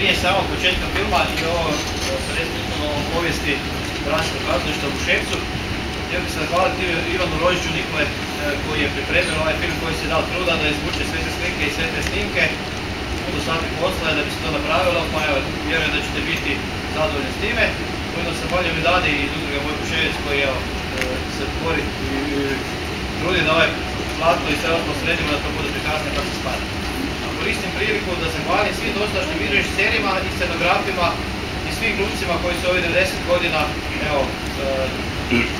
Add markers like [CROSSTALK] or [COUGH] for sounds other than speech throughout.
prije samog početka filma i ovo sredstvo o povijesti Dranskog kazališta u Šepcu. Htio bih se zahvaliti Ivanu Rožiću Nikole e, koji je pripremio ovaj film koji se dao truda da izvuče sve te slike i sve te snimke. Puno sati posla da bi se to napravilo, pa evo, vjerujem da ćete biti zadovoljni s time. Ujedno se bolje mi dade i Udruga Vojko Ševec koji e, se tvori i trudi da ovaj platno i sve ostalo sredimo da to bude prikazano kako se spada. Koristim priliku da zahvalim svim dosadašnjim serima i scenografima i svim glumcima koji su ovih 90 godina evo, e,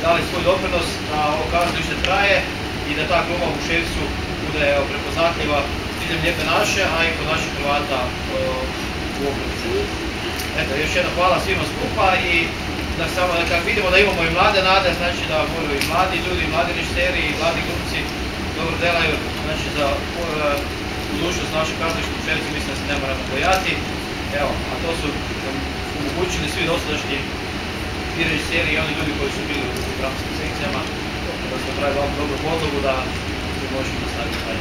dali svoj doprinos da ovo kazalište traje i da ta gluma u Ševcu bude evo, prepoznatljiva diljem Lijepe naše, a i kod naših Hrvata e, u okolici. Eto, još jedno hvala svima skupa i da samo da kad vidimo da imamo i mlade nade, znači da budu i mladi ljudi, i mladi režiseri, i mladi glumci dobro delaju, znači za e, budućnost našu kazališnu učenici, mislim da se ne moramo bojati. Evo, a to su omogućili svi dosadašnji i režiseri i oni ljudi koji su bili u dramskim sekcijama da se pravi vam dobru podlogu da se možemo nastaviti taj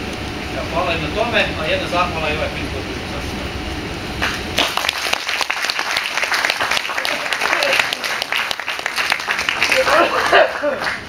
Evo, hvala im na tome, a jedna zahvala i ovaj film koji ću sasvim. Thank you.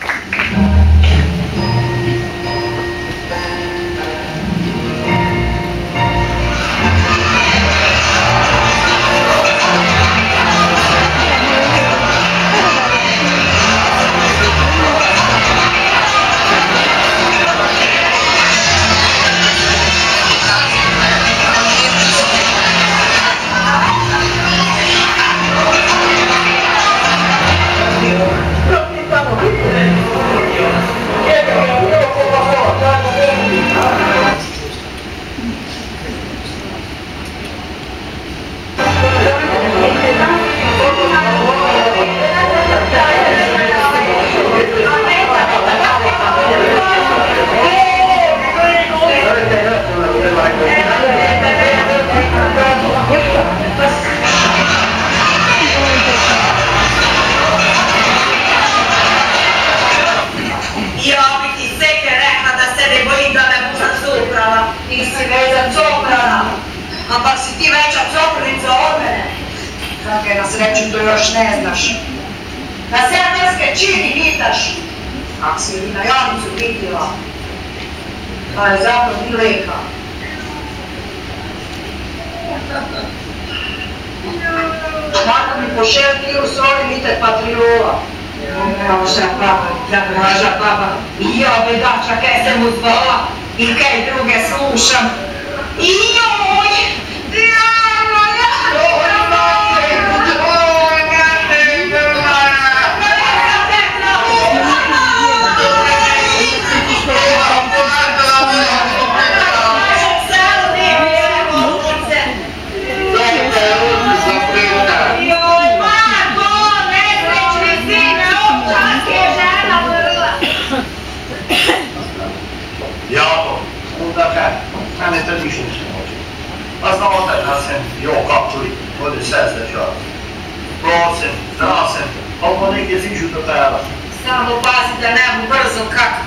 Nossa, como nem desenjuda pra ela. Samo pazite, nemu brzo kako.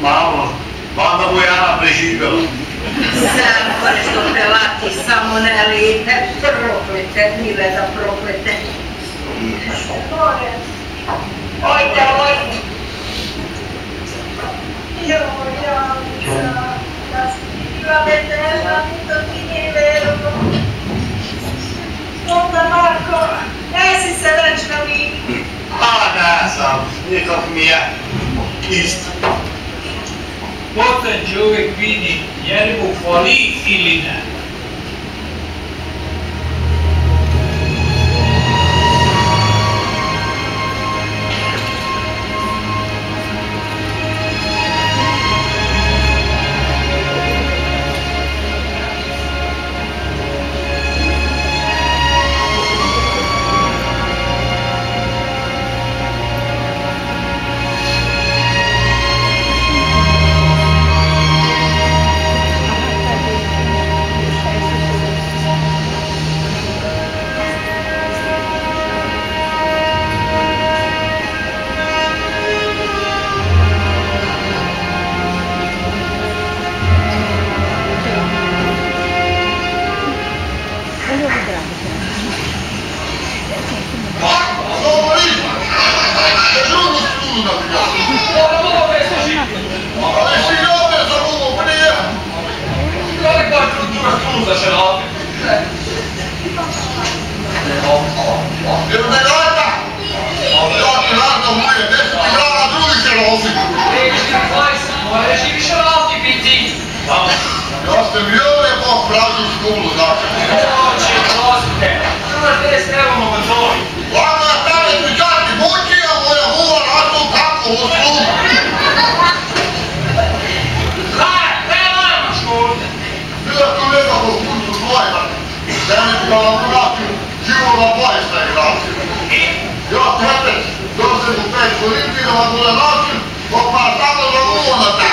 Mamo, mada mu je Ana preživjela. Samo brzo prelati, samo ne lijepe, proklete, mile da proklete. Ojte, ojte. Io voglio la stiva vedere, tutto di nero. Scusa Marco. Jesi se već na liku? Pa da sam, nikog mi je isto. Potređe uvijek vidi je li u ili ne. tako moje desko i ja na drugi se rozi. Moraš i više rozi biti. Ja sam i ove popravio školu, dakle. Ah, ah, ah,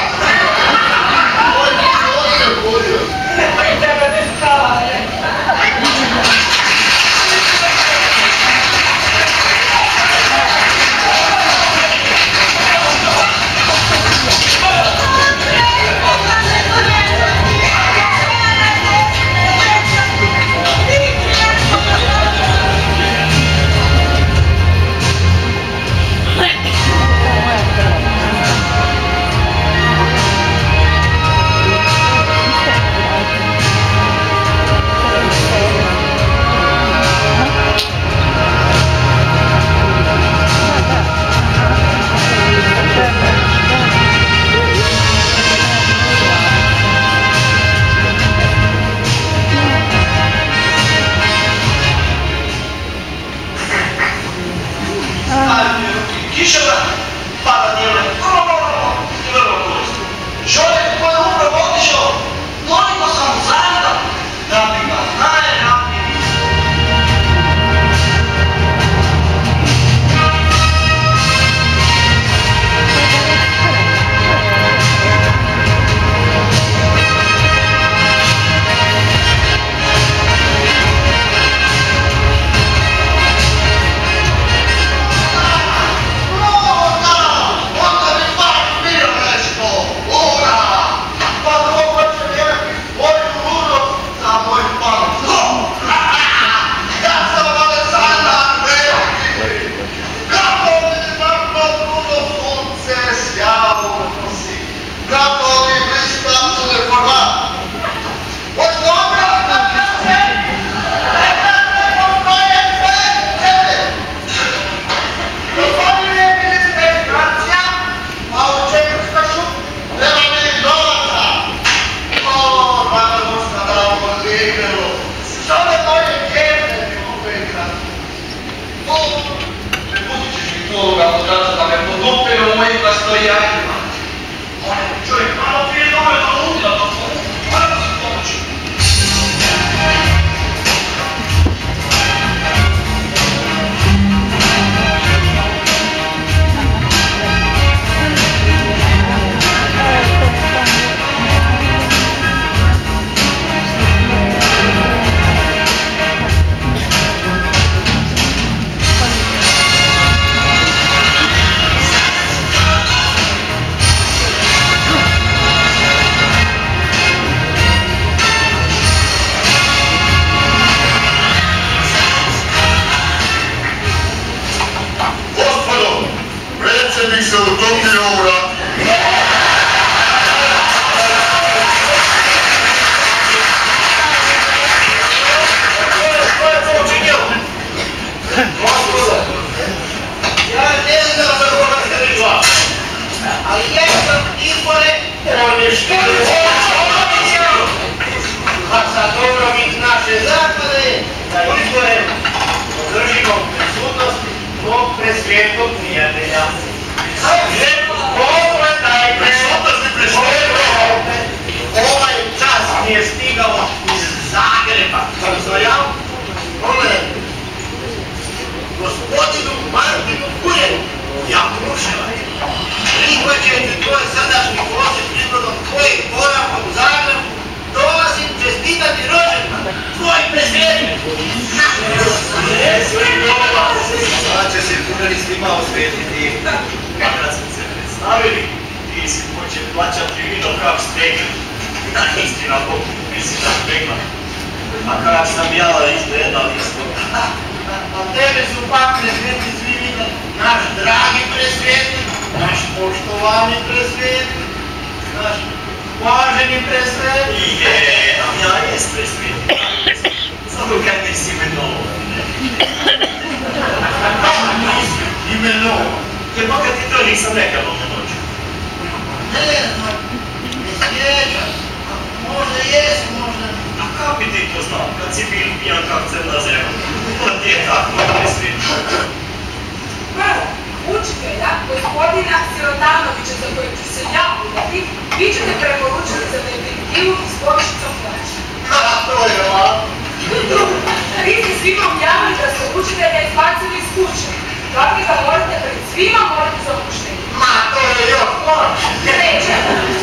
učitelja izbacili iz kuće. Dakle, da morate pred svima morati za zapuštiti. Ma, to je još loše. Treće,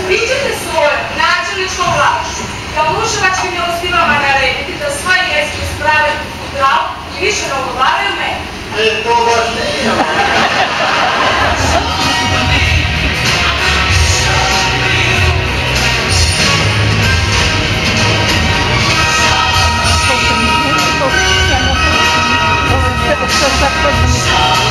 vi ćete svoje načelničko vlašću kao muševačkim milostivama narediti da svoje jeske sprave u glavu i više ne ogovaraju meni. E, to baš [LAUGHS] আস্তে আস্তে একটা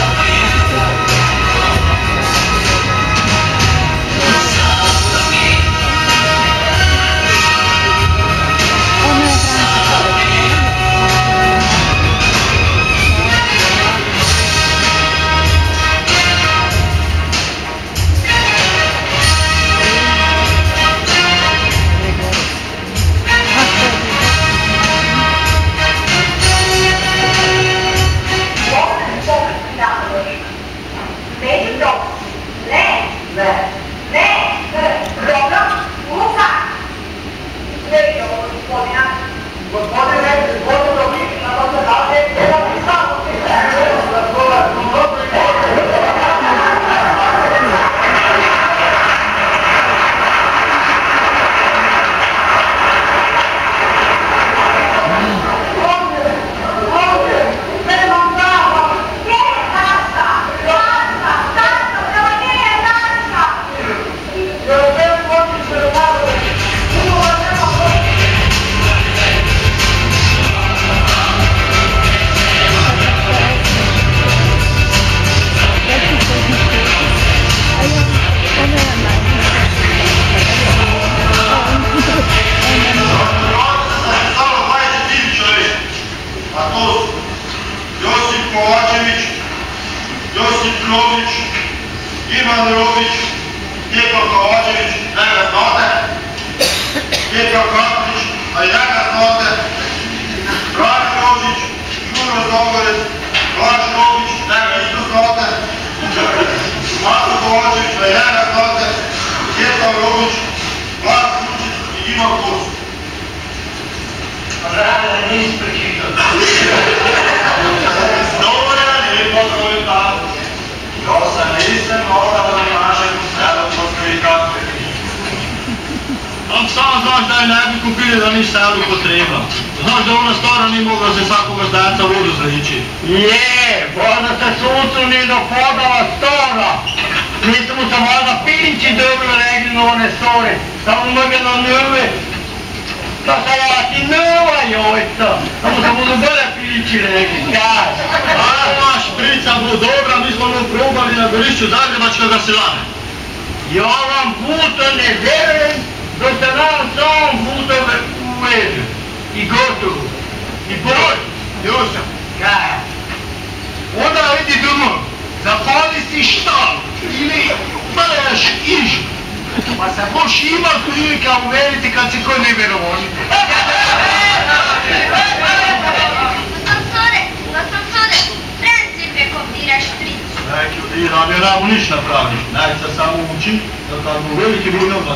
направление. На это це саме учить, тобто ну, великі времена.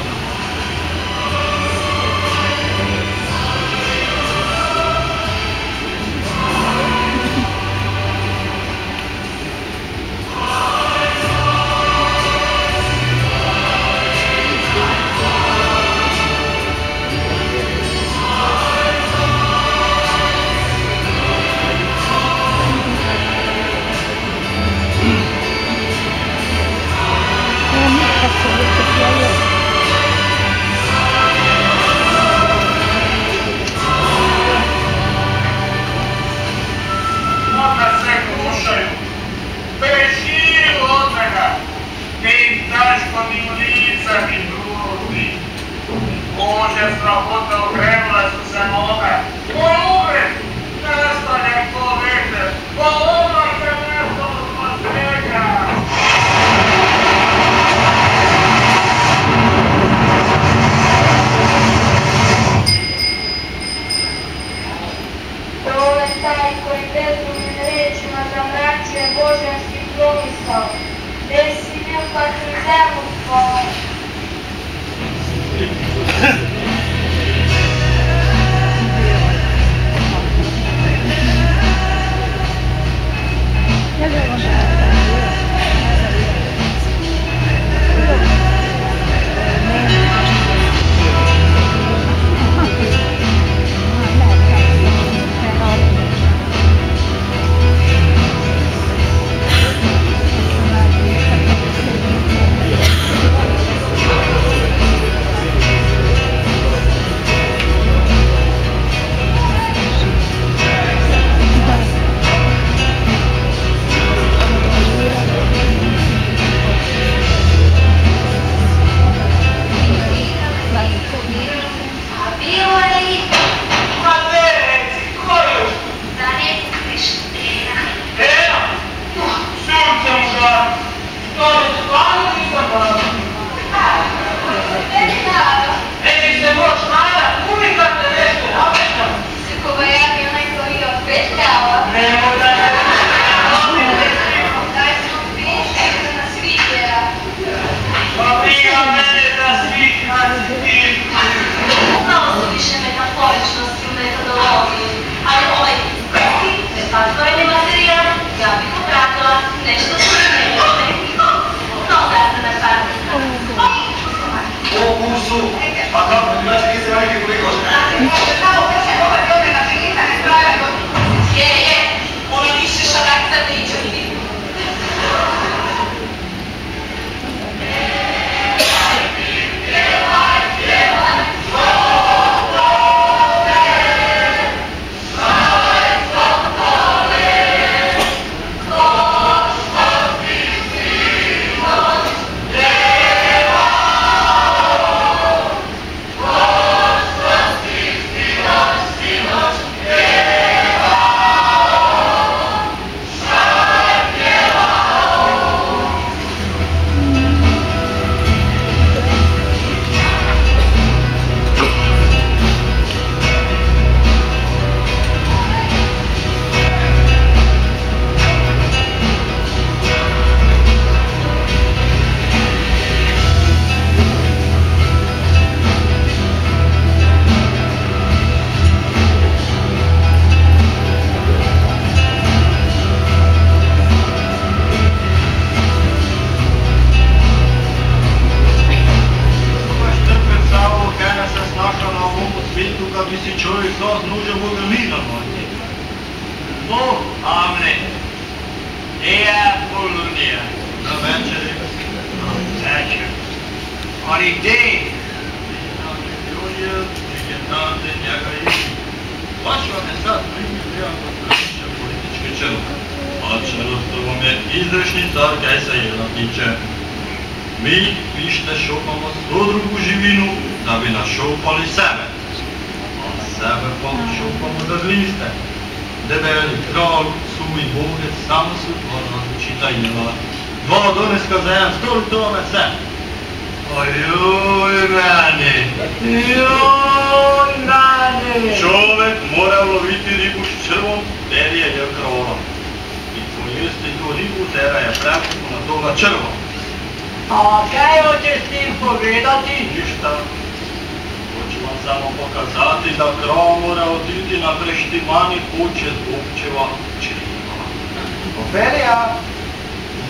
pokreja,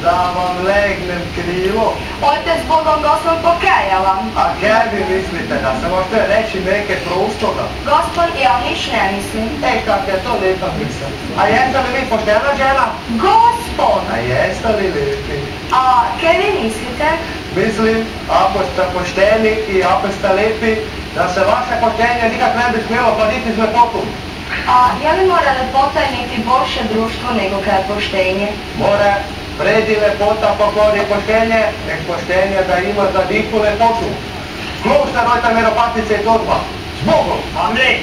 da vam legnem krilo. Ojte s Bogom Gospod pokajala. A kaj vi mislite, da se možete reći neke prostoga? Gospod, ja niš ne mislim. E, kak je to lepa misel. A jeste li vi poštena žena? Gospod! A jeste li lepi? A kaj vi mislite? Mislim, ako ste pošteni i ako ste lepi, da se vaše poštenje nikak ne bi smjelo hladiti s lepotom. A je li mora lepota imeti bolše društvo nego kad poštenje? Mora vredi lepota pokori poštenje, nek poštenje da ima za diku lepotu. Klošta dojta meropatice i torba. Zbogom! Amri,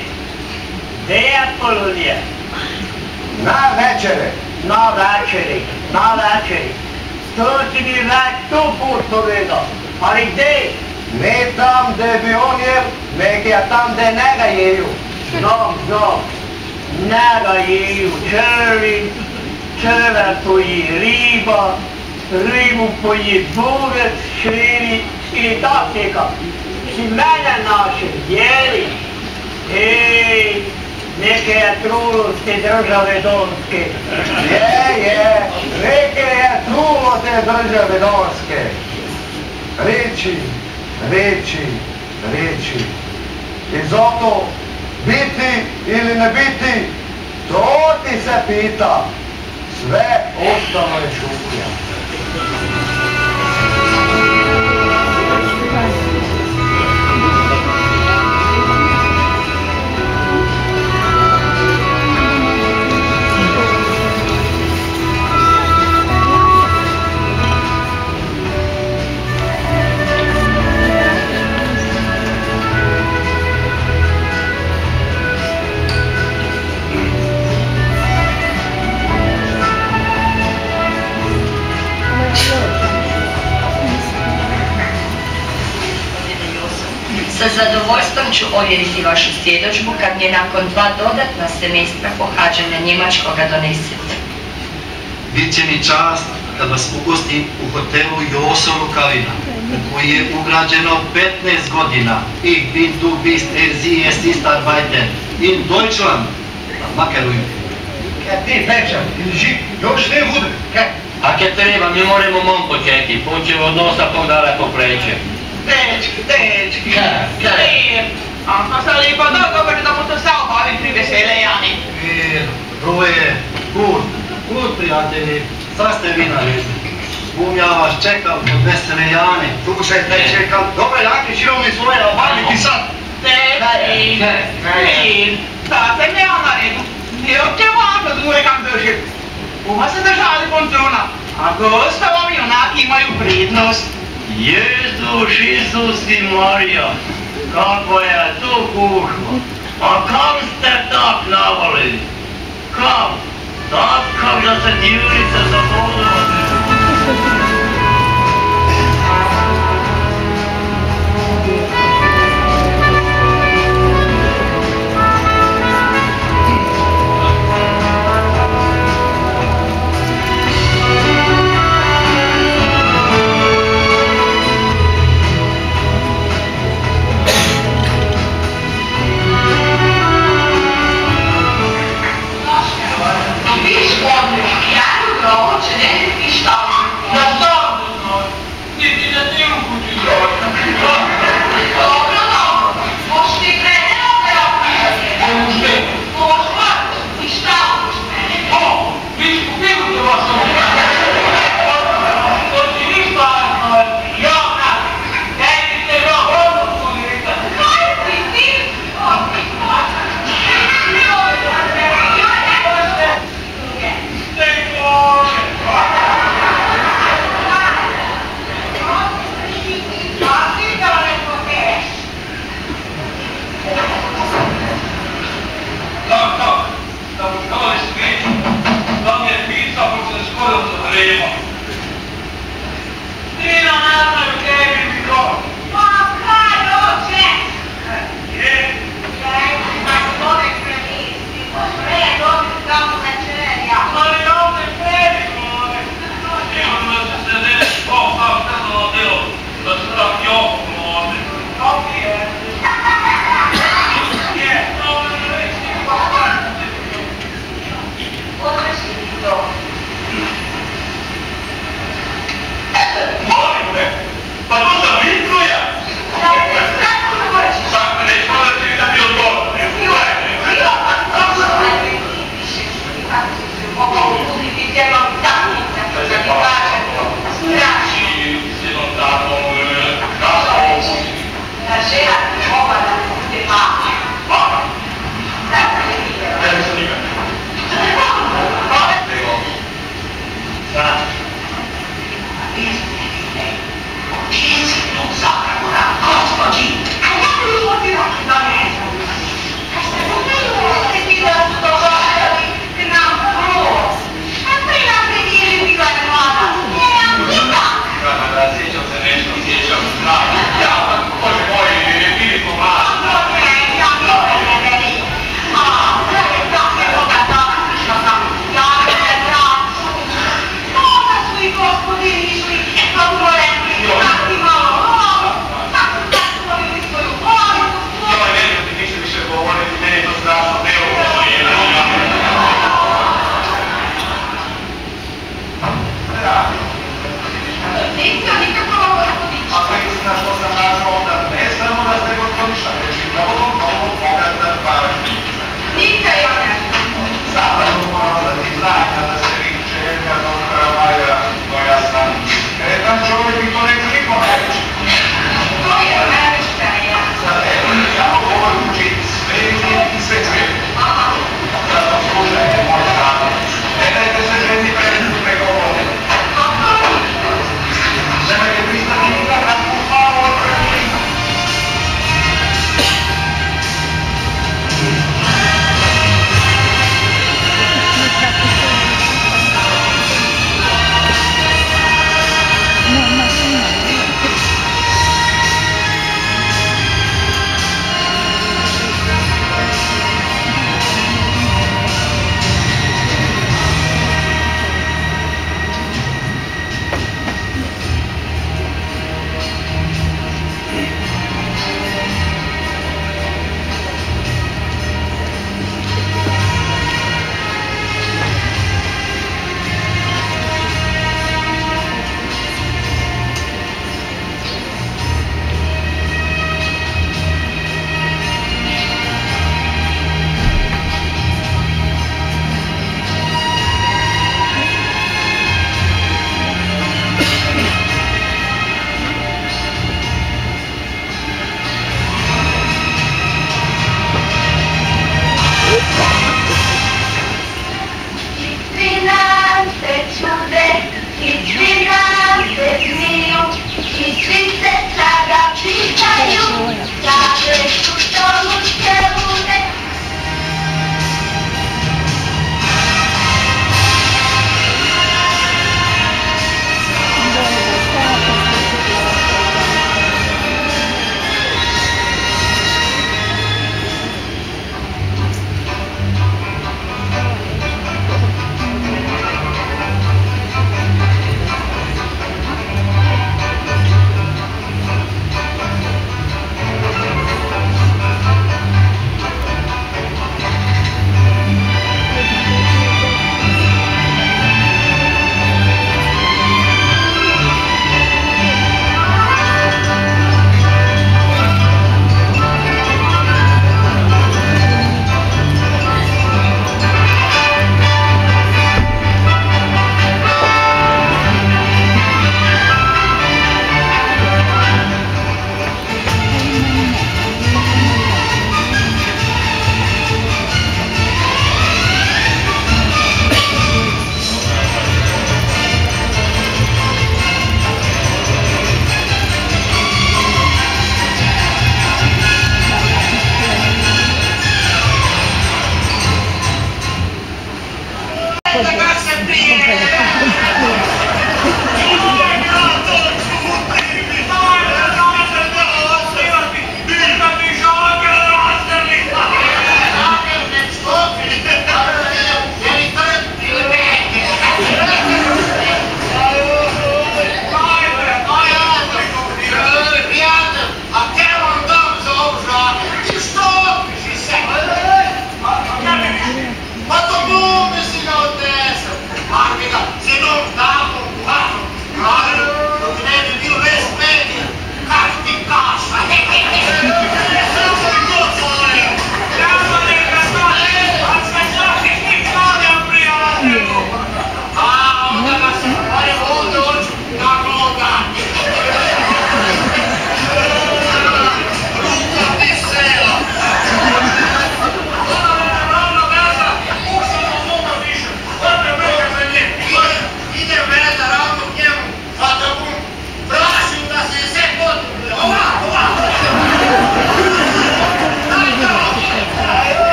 gdje je kolonija? Na večere. Na večeri, na večeri. To ti bi već tu put povedao. Ali gdje? Ne tam gdje bi on jel, nek ja tam gdje njega jeju. Znam, znam. Njega jeju črvi, črve poji riba, ribu poji buvec, šriri ili tak neka. Si mene naše jeli. Ej, neke je trulske države donske. Je, je, reke je trulo te države Donske. Reči, reči, reči. I zato, biti ili ne biti, to ti se pita. Sve ostalo je šuplja. Ću ovjeriti vašu svjedočbu kad je nakon dva dodatna semestra pohađanja njemačkoga donesete. Bit će mi čast da vas ugostim u hotelu Joso Rukavina, u koji je ugrađeno 15 godina. Ich bin du bist er sie es ist arbeiten in Deutschland. Makar u Kad ti pečan ili žik, još ne bude. A keď treba, my moramo mom početi, počevo od nosa pol daleko preče. Dečki, dečki, Kaj? Lijep. Aha, sa lijepo dogovor da mu to se obavim pri veseljani. Mir, Ruje, Kurt, Kurt prijatelji, sad ste vi na redu. Bum ja vas čekam od vesele Jane. Tu se te čekam. Dobro, Jakić, imamo mi svoje obaviti sad. Dečki, Kaj? Lijep. Da se ne ja na redu. Ne opće važno da uvijek kam drži. Uma se držali pontuna, a gostovom junak imaju prednost. Jezus, Isus i Marija, Come Kako je tu gužva? A kam ste tak navali? Kam? Tak kam da se the world.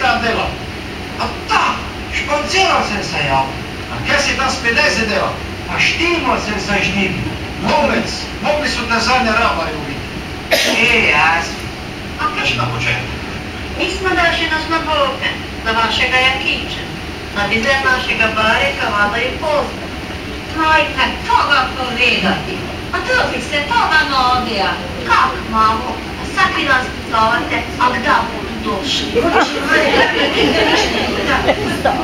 Tam delal? A tam, španciral sem se ja. A kaj si tam s 50 delal? A štimo sem se žnili. Lovec, mogli su te zadnje rabari ubiti. E, jasno. A kaj si na početku? Mi smo došli na Sloboke, do vašega Jakića. Na bizer našega bareka vada je poznat. Hajte, toga povedati. A bi se toga nodija. Kak, mamo? Svaki nas zovete, a kda budu došli?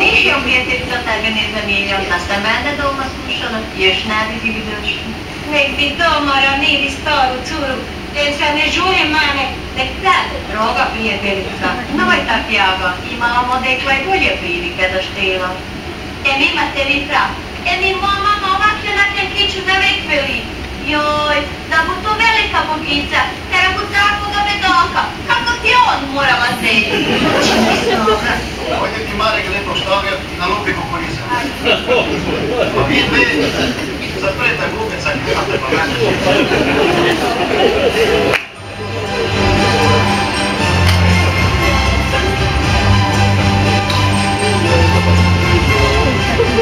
Nišijom prijateljica tebe ne zamijenila, da ste mene doma slušala, još ne bi bili došli. Nek bi doma ranili staru curu, jer se ne žuje mene, nek tebe, droga prijateljica. Nemoj tak jaga, imamo dekla i bolje prilike da štela. Em imate vi prav, em mama ovakve na kiću da よい座布団べれかもぎんちゃキャラクターこがべどうか各気温もらわせ voglio chiamare che detto storia la lobby comunista ma vite saprete voi che sapete parlare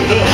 No.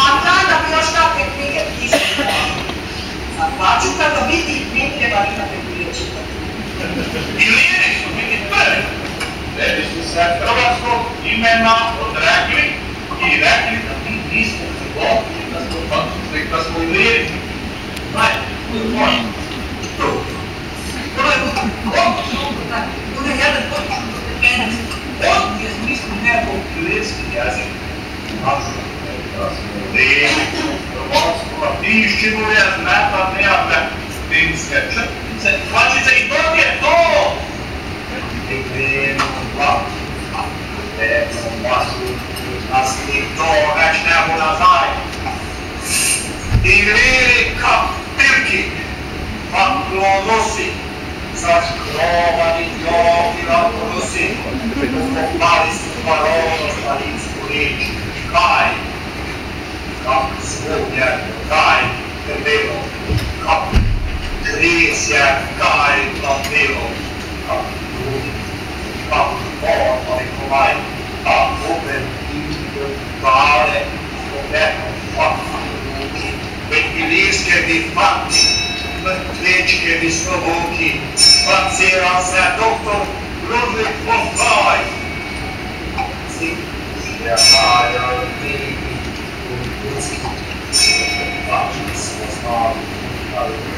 A kada bi još takve knjige pisala. Za Pačuga da vidi ne treba nikakve knjige čitati. I liri su bili prvi. Ne bi su se hrvatskog imena odrekli i rekli da mi nismo zbogli, da smo, da smo liri. Ajde, moj. To je to je jedan počin do tekenac. On je smislu nebo Lirski jezik. Našu, rukovodstvo, tišči bude znata nejavna vinska črtica, kvačica i to je to! I gremo glavu, a gremo glavu, nas ni to več ne bo nazaj. I greli ka pirki, pa klonosi, zaškrovani jogi na klonosi, popali su parolo stalinsku reč, kaj? kapp, skoge, vær, nivå. Kapp, krise, vær, nivå. Kapp, kapp, og var på vei. Kapp, over, bare, komme, fatt. Egiliske vi fatt, mrtvečke vi slovoki, spacira se doktor Ludwig von Faj. Sik, ja, ja, ja, ja, options was on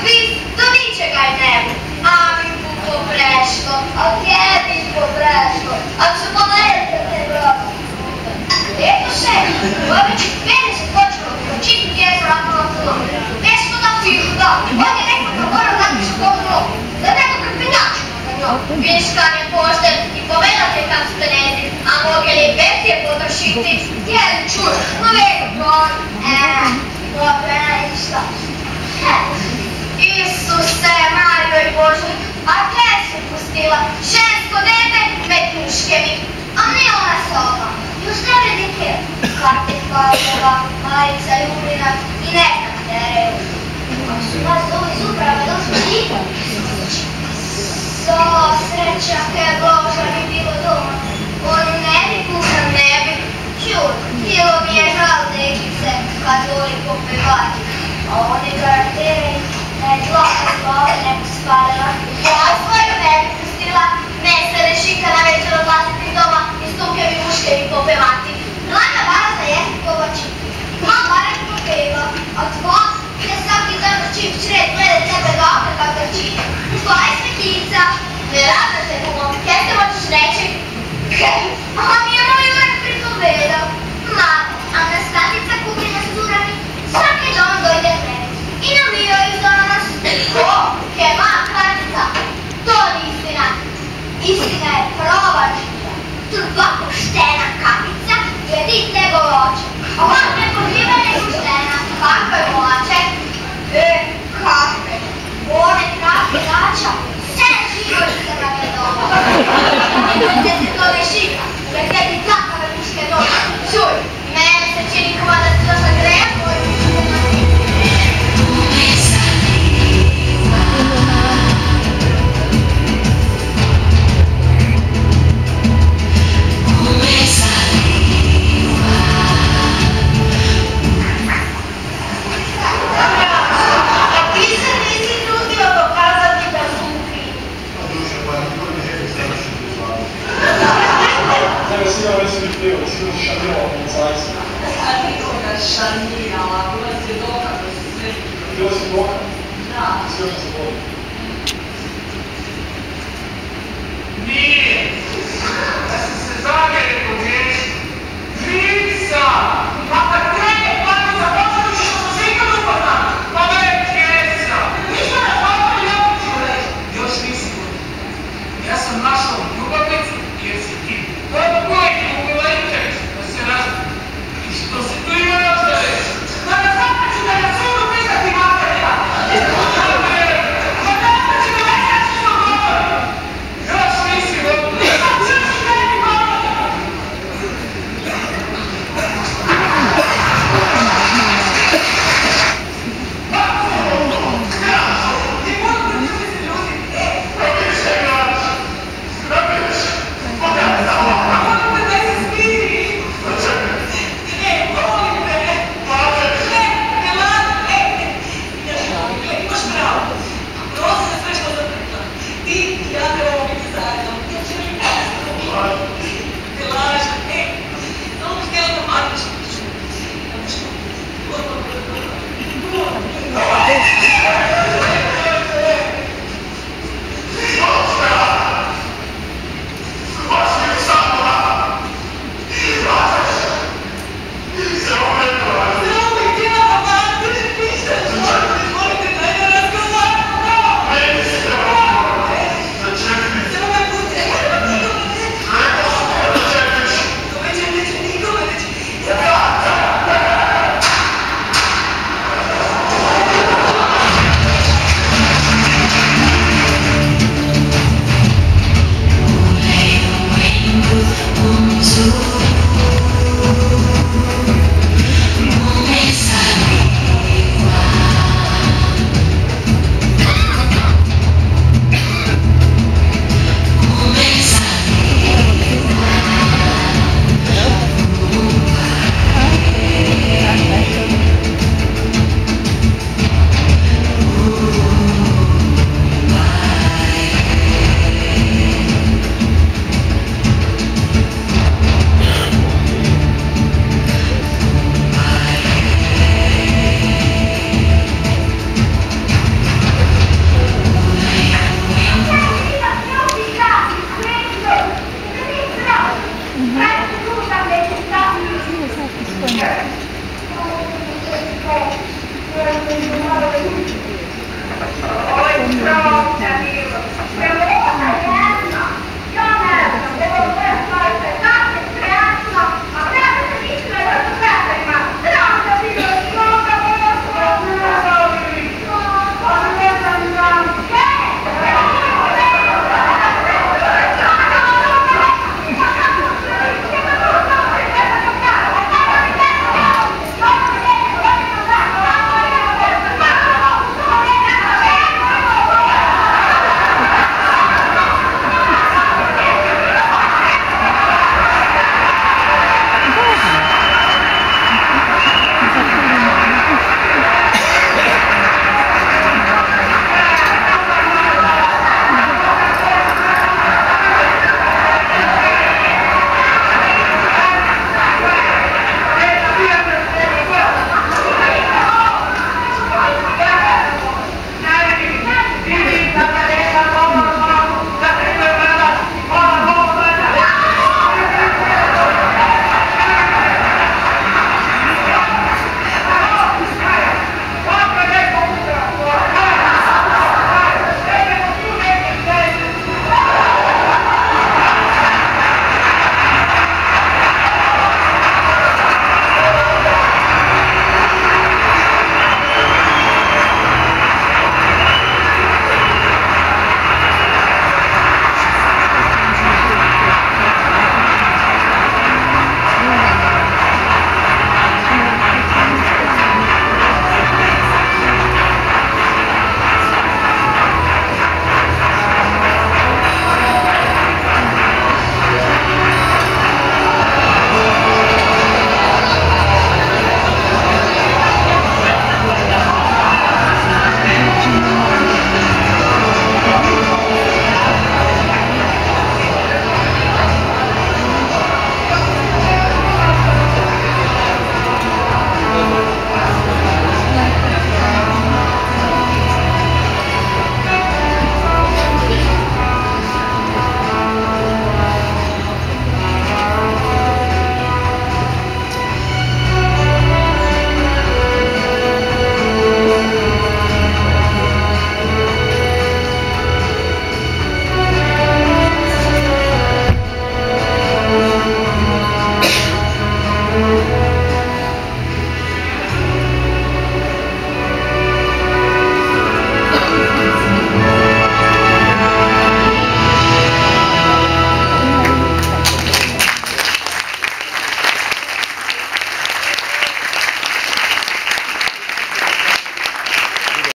квіз, то чекай небо. А ми було брешко, а кєві побрешко, а чи болезнь не брати? Лето ще, бабич, мене се почва, очі ти е зрано на коло. Весно на фігда, он е рекла говоря на школу, за него препинач на нього. Він скане поштен и поведа те там стенези, а мога ли без те потрошити, я не чуш, но веко, е, добре, и šta? Isuse, Mario i Bože, a gdje si pustila žensko dete med muškemi, a ne ona soba. Još ne vidite, karte Pavlova, Marica Julina i ne znam tereju. Ako su vas zove iz uprave došli dita, So, sreća, kaj Boža bi bilo doma. On ne bi kuhan, ne bi. Čuj, bilo mi je žal dekice, kad voli popevati. A oni garantiraju da je dlaka slova neku spalila. Ja svoju ne bi pustila, ne se rešika na večer odlaziti iz doma i stukevi muškevi popevati. Mlada baza je povači. Ma barem popeva, a tvo je svaki dan čim čred gleda tebe da opet kako trči. Tvoja je svetica, ne rada se kumom, kaj se hoćeš reći? A mi je moj uvek pripovedao. Mamo, a na stanica kupina s curami, svaki dan dojde meni. I navijaju za nas. Ko? Ke ma, kratica. To je istina. Istina je provačnica. Trba poštena kapica, jedi tegove oče. A on preko žive ne poštena, kakve mlače. E, kakve. One kakve dača, sve živo se nam je doma. Nemojte se to rešika, jer kad ti takave muške dođe. Čuj, mene se čini kuma da si došla greja Zagreb, português. Vinça! Mata três, quatro,